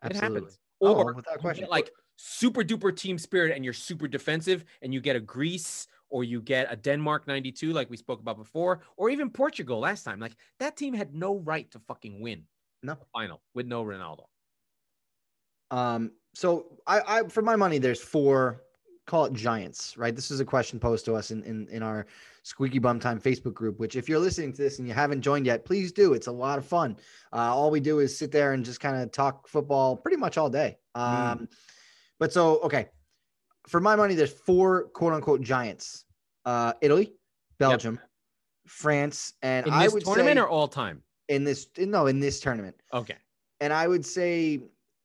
It absolutely happens. Oh, Or without question. like super duper team spirit and you're super defensive and you get a Greece or you get a Denmark 92 like we spoke about before or even Portugal last time. Like that team had no right to fucking win No. the final with no Ronaldo. Um, so I, I for my money, there's four call it giants, right? This is a question posed to us in in, in our Squeaky Bum Time Facebook group. Which, if you're listening to this and you haven't joined yet, please do. It's a lot of fun. Uh, all we do is sit there and just kind of talk football pretty much all day. Um, but so okay, for my money, there's four quote unquote giants: uh, Italy, Belgium, France, and In I would tournament say or all time? in this no in this tournament. Okay. and I would say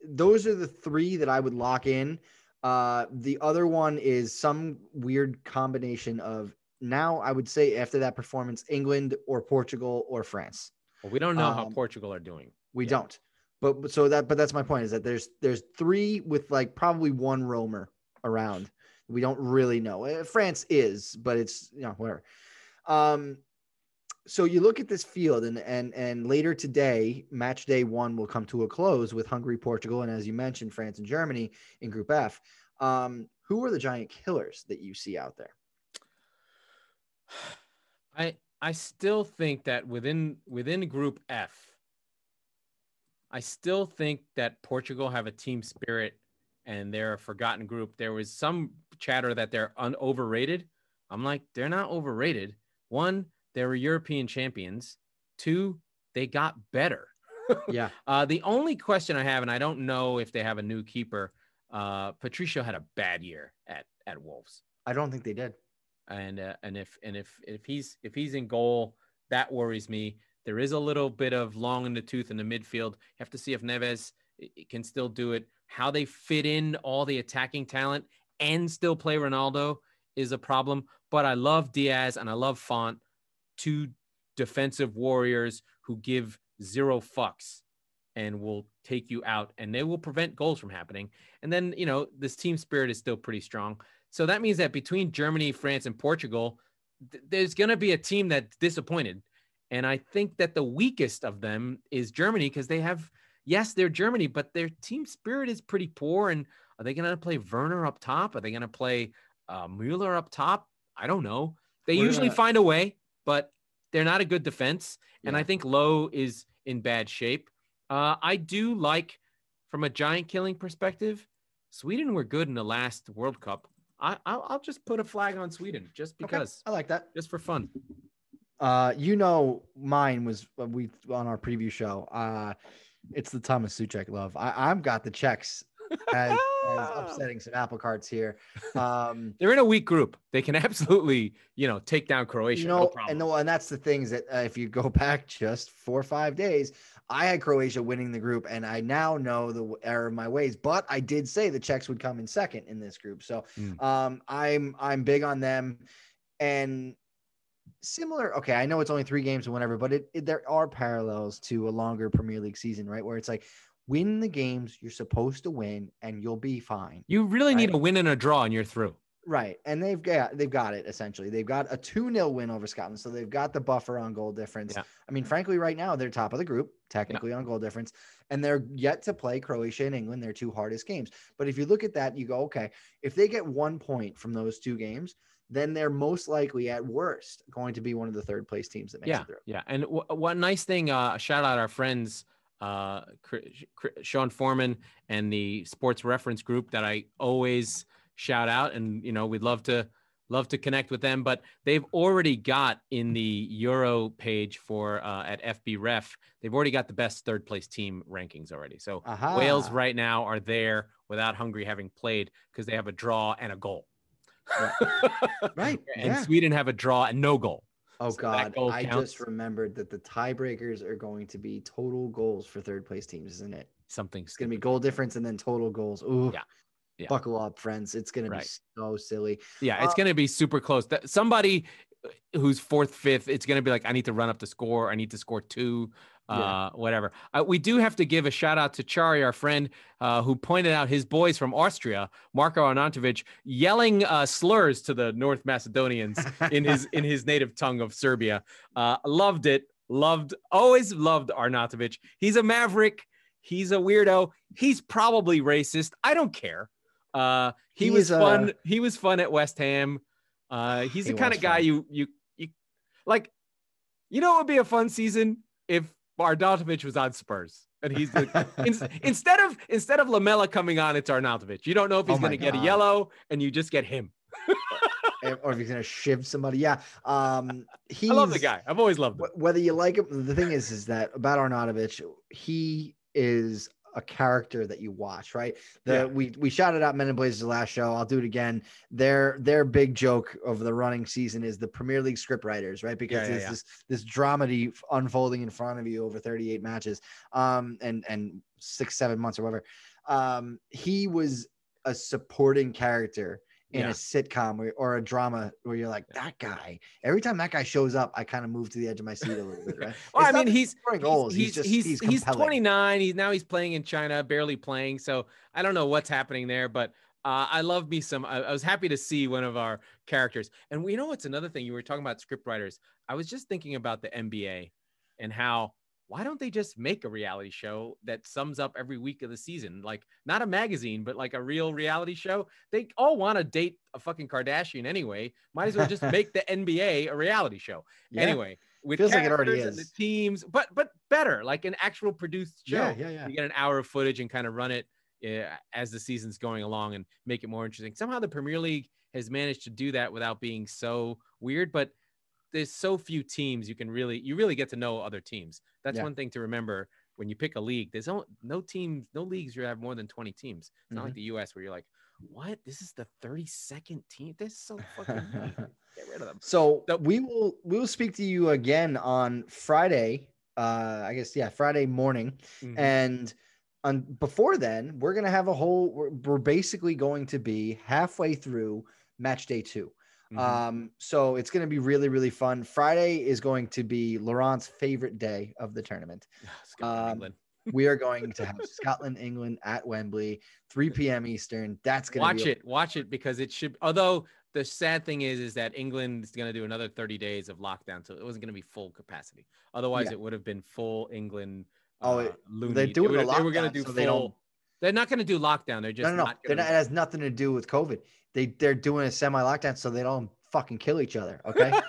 those are the three that I would lock in. Uh, the other one is some weird combination of now I would say after that performance, England or Portugal or France. Well, we don't know how Um, Portugal are doing. We Yeah. don't. But so that but that's my point is that there's there's three with like probably one roamer around. We don't really know. Uh, France is, but it's you know whatever. Um, so you look at this field and and and later today, match day one will come to a close with Hungary, Portugal, and as you mentioned, France and Germany in Group F. Um, who are the giant killers that you see out there? I I still think that within within group F, I still think that Portugal have a team spirit and they're a forgotten group. There was some chatter that they're un- overrated. I'm like, they're not overrated. One, they were European champions. Two, they got better. Yeah. Uh, the only question I have, and I don't know if they have a new keeper, uh, Patricio had a bad year at at Wolves, I don't think they did. and uh, and if and if if he's if he's in goal, that worries me. There is a little bit of long in the tooth in the midfield. You have to see if Neves can still do it. How they fit in all the attacking talent and still play Ronaldo is a problem. But I love Dias and I love Fonte, two defensive warriors who give zero fucks and will take you out and they will prevent goals from happening. And then, you know, this team spirit is still pretty strong. So that means that between Germany, France, and Portugal, th- there's going to be a team that's disappointed. And I think that the weakest of them is Germany because they have, yes, they're Germany, but their team spirit is pretty poor. And are they going to play Werner up top? Are they going to play uh, Mueller up top? I don't know. They We're usually gonna- find a way, but they're not a good defense. And I think Löw is in bad shape. Uh, I do like, from a giant killing perspective, Sweden were good in the last World Cup. I, I'll, I'll just put a flag on Sweden just Okay, because, I like that. just for fun. Uh, you know, mine was uh, we on our preview show. Uh, it's the Thomas Souček love. I, I've got the Czechs as, as upsetting some apple carts here. Um, They're in a weak group. They can absolutely, you know, take down Croatia. you no problem. and no, and that's the things that uh, if you go back just four or five days, I had Croatia winning the group, and I now know the error of my ways. But I did say the Czechs would come in second in this group, so Mm. um, I'm I'm big on them, and similar. Okay, I know it's only three games or whatever, but it, it there are parallels to a longer Premier League season, right? Where it's like win the games you're supposed to win, and you'll be fine. you really need a win and a draw, and you're through. Right. And they've got they've got it essentially. They've got a 2-0 win over Scotland. So they've got the buffer on goal difference. Yeah. I mean, frankly, right now they're top of the group, technically on goal difference. And they're yet to play Croatia and England, their two hardest games. But if you look at that, you go, okay, if they get one point from those two games, then they're most likely at worst going to be one of the third place teams that makes Yeah, it through. yeah. And w- one nice thing, uh, shout out our friends, uh, Sean Forman and the Sports Reference Group that I always shout out, and you know we'd love to love to connect with them. But they've already got in the Euro page for uh, at FBref, they've already got the best third place team rankings already. So Aha. Wales right now are there without Hungary having played because they have a draw and a goal. Right. and yeah. Sweden have a draw and no goal. Oh So God, I counts. just remembered that the tiebreakers are going to be total goals for third place teams, isn't it? Something It's gonna be goal difference and then total goals. Ooh, Yeah. Yeah. Buckle up, friends. It's gonna Right. be so silly. Yeah, it's Uh, going to be super close. That somebody who's fourth, fifth, it's going to be like I need to run up the score. I need to score two, Yeah. uh, whatever. Uh, we do have to give a shout out to Chari, our friend, uh, who pointed out his boys from Austria, Marko Arnautovic, yelling uh, slurs to the North Macedonians in his in his native tongue of Serbia. Uh, loved it. Loved. Always loved Arnautovic. He's a maverick. He's a weirdo. He's probably racist. I don't care. Uh, he, was a- fun. He was fun at West Ham. Uh, he's He the kind of guy fun. you you you like. You know, it would be a fun season if Arnautovic was on Spurs, and he's the, in- instead of instead of Lamela coming on, it's Arnautovic. You don't know if he's Oh going to get a yellow, and you just get him. Or if he's gonna shiv somebody. Yeah. Um he's I love the guy. I've always loved him. whether you like him, the thing is, is that about Arnautovic, he is a character that you watch, right? The Yeah. we we shouted out Men in Blazers last show. I'll do it again. Their their big joke of the running season is the Premier League script writers, right? Because yeah, it's yeah. this this dramedy unfolding in front of you over 38 matches, um, and and six seven months or whatever. Um, he was a supporting character in Yeah. a sitcom or, or a drama where you're like that guy. Every time that guy shows up, I kind of move to the edge of my seat a little bit, right? Well, I mean, he's goals. He's, just he's he's, he's, 29. He's now he's playing in China, barely playing. So I don't know what's happening there, but uh, I love me some. I, I was happy to see one of our characters. And we know what's another thing you were talking about script writers. I was just thinking about the NBA and how why don't they just make a reality show that sums up every week of the season? Like not a magazine, but like a real reality show. They all want to date a fucking Kardashian anyway. Might as well just make the NBA a reality show. Yeah. Anyway, with Feels like it already characters and is. the teams, but but better, like an actual produced show. Yeah, yeah, yeah. You get an hour of footage and kind of run it uh, as the season's going along and make it more interesting. Somehow the Premier League has managed to do that without being so weird, but there's so few teams you can really you really get to know other teams. That's Yeah. one thing to remember when you pick a league. There's no, no teams, no leagues you have more than 20 teams. It's not like the US where you're like, what? This is the 32nd team. This is so fucking. Get rid of them. So Nope. we will we will speak to you again on Friday. Uh, I guess yeah, Friday morning, Mhm. and on before then, we're gonna have a whole. We're, we're basically going to be halfway through match day 2 Mhm. Um, so it's gonna be really really fun. Friday is going to be Laurent's favorite day of the tournament. Scotland, um, England. We are going to have Scotland England at Wembley, 3 p.m. Eastern. That's gonna watch be it watch it because it should although the sad thing is is that england is going to do another 30 days of lockdown so it wasn't going to be full capacity otherwise Yeah. it would have been full england Oh, uh, it- loony. they're They would- the they were going to do so they don't- full they're not going to do lockdown they're just no, no, no. not They're not, it has nothing to do with COVID. They they're doing a semi lockdown so they don't fucking kill each other. Okay.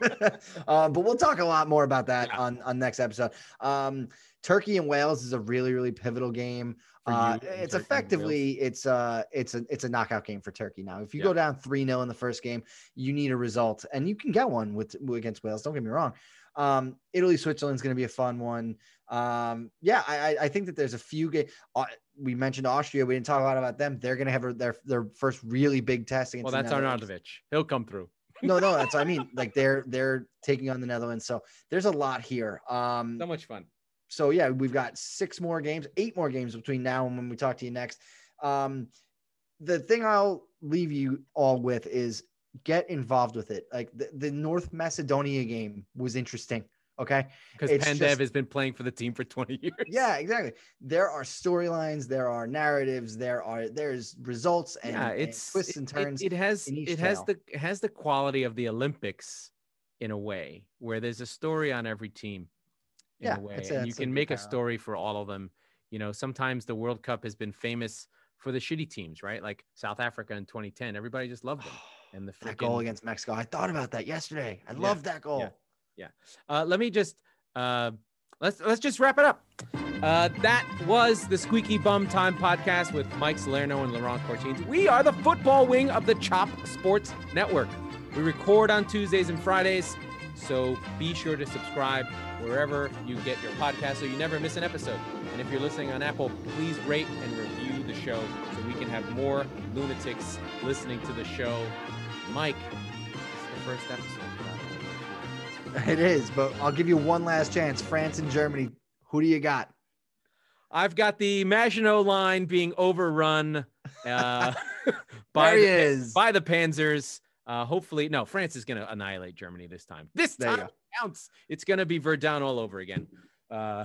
uh, but we'll talk a lot more about that Yeah. on on next episode. Um, Turkey and Wales is a really really pivotal game. Uh, it's Turkey effectively it's uh it's a it's a knockout game for Turkey now. If you Yeah. go down three 0 in the first game, you need a result, and you can get one with against Wales. Don't get me wrong. Um, Italy Switzerland's going to be a fun one. Um, yeah, I I- I think that there's a few games. Uh, we mentioned Austria. We didn't talk a lot about them. They're going to have their their first really big test against. well that's arnautovic he'll come through no, no, that's what I mean. Like they're they're taking on the Netherlands, so there's a lot here. Um, so much fun so yeah, we've got six more games, eight more games between now and when we talk to you next. Um, the thing I'll leave you all with is get involved with it. Like the, the North Macedonia game was interesting. Okay. because pandev just- has been playing for the team for 20 years Yeah, exactly. There are storylines, there are narratives, there are there's results and, yeah and it's twists it- and turns. it, has it has tale. the it has the quality of the olympics in a way where there's a story on every team in Yeah, a way and you can make a story for all of them you know sometimes the world cup has been famous for the shitty teams right like south africa in 2010 everybody just loved them and the that goal against Mexico. I thought about that yesterday. I Yeah, love that goal. Uh, let me just uh, let's let's just wrap it up. Uh, that was the Squeaky Bum Time podcast with Mike Salerno and Laurent Courtines. We are the football wing of the Chop Sports Network. We record on Tuesdays and Fridays, so be sure to subscribe wherever you get your podcast so you never miss an episode. And if you're listening on Apple, please rate and review the show so we can have more lunatics listening to the show. Mike, it's the first episode. It is, but I'll give you one last chance. France and Germany. Who do you got? I've got the Maginot line being overrun uh, by, the, is. by the Panzers. Uh, hopefully, no, France is going to annihilate Germany this time. This There time counts. It's going to be Verdun all over again. Uh,